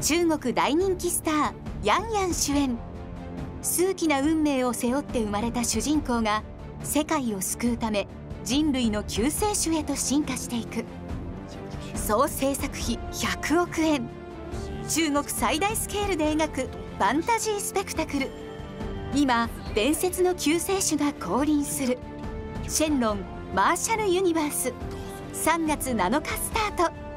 中国大人気スターヤンヤン主演。数奇な運命を背負って生まれた主人公が世界を救うため人類の救世主へと進化していく。総制作費100億円。中国最大スケールで描くファンタジースペクタクル。今伝説の救世主が降臨する。シェンロンマーシャルユニバース。3月7日スタート。